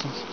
cosas.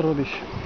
Споробище.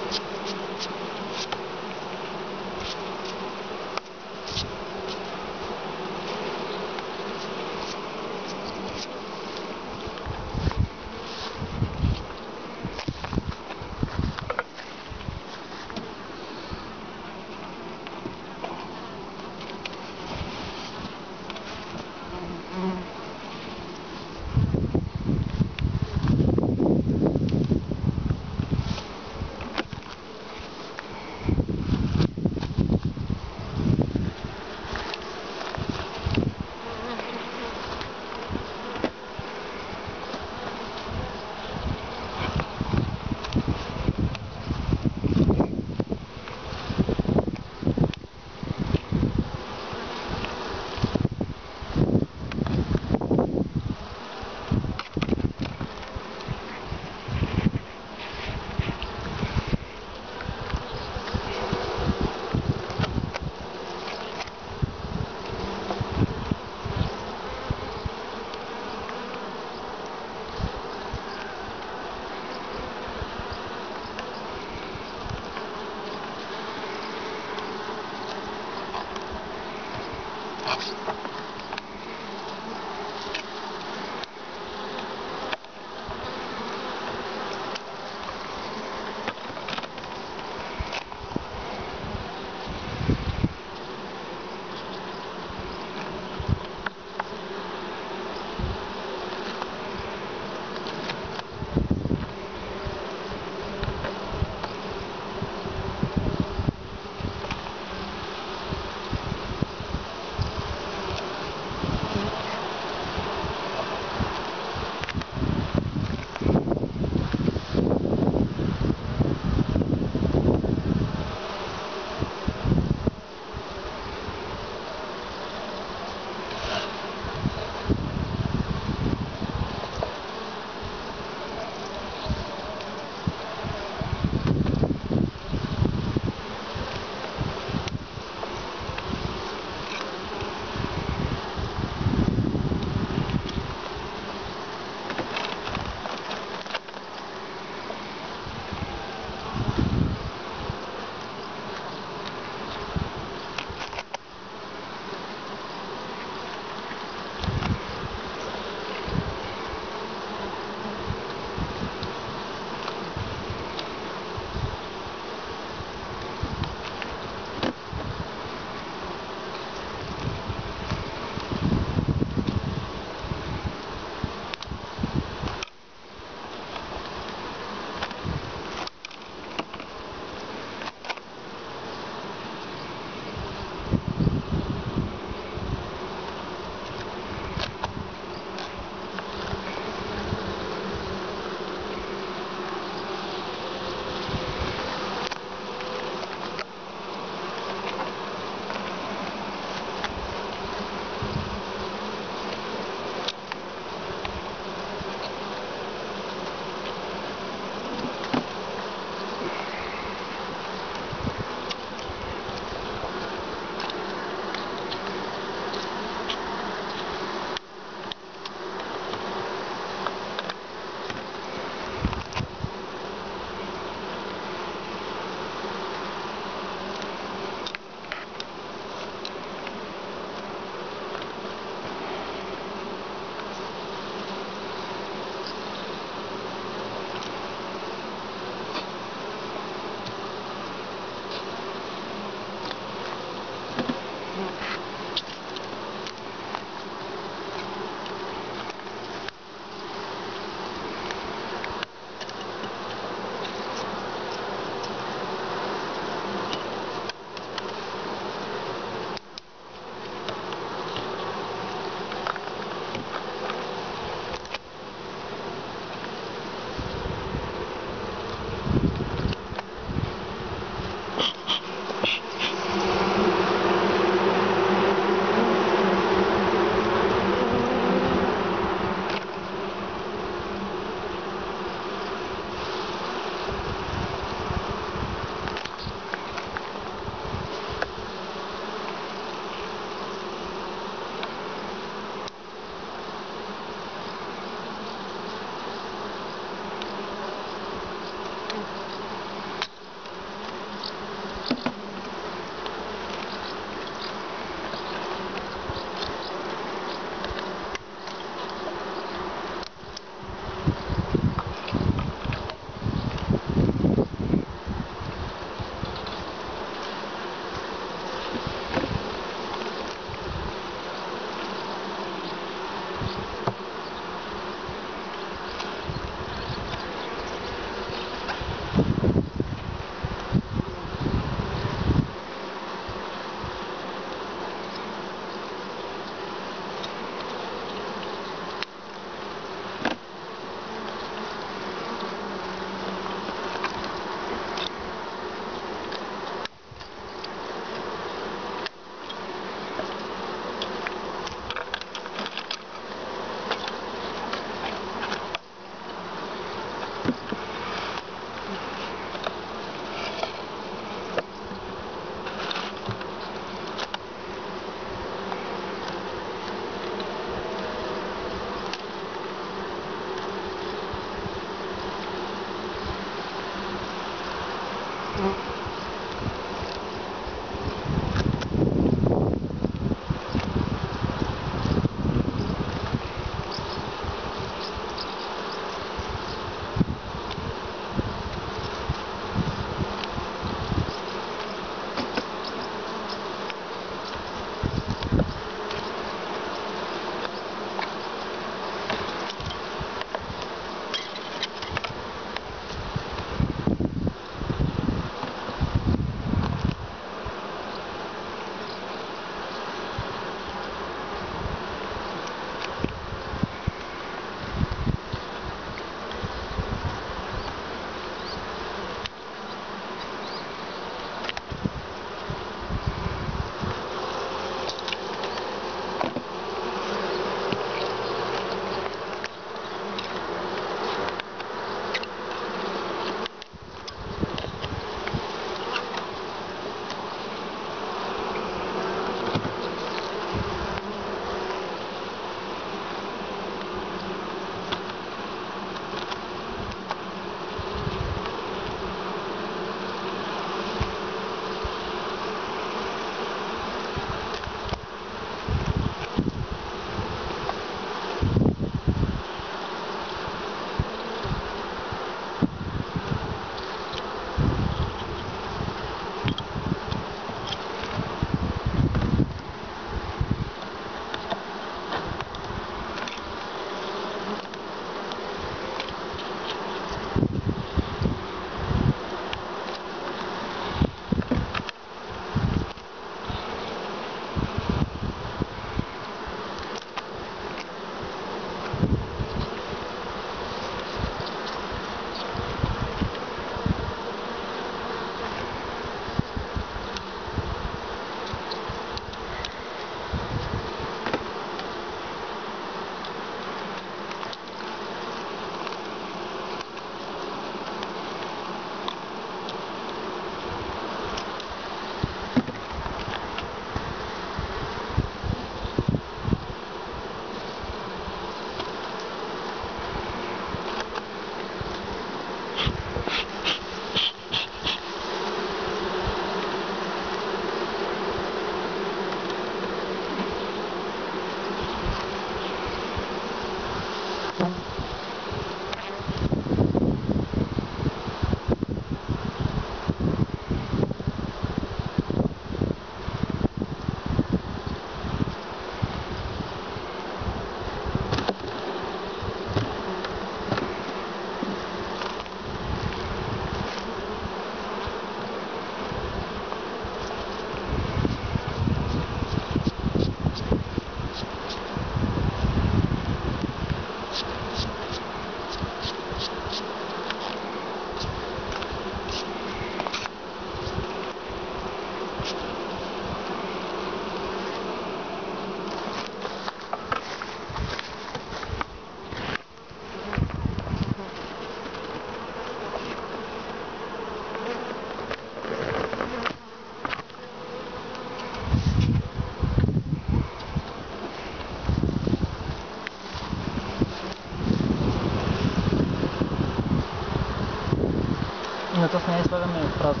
Jednej strony frazę.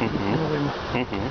Mhm.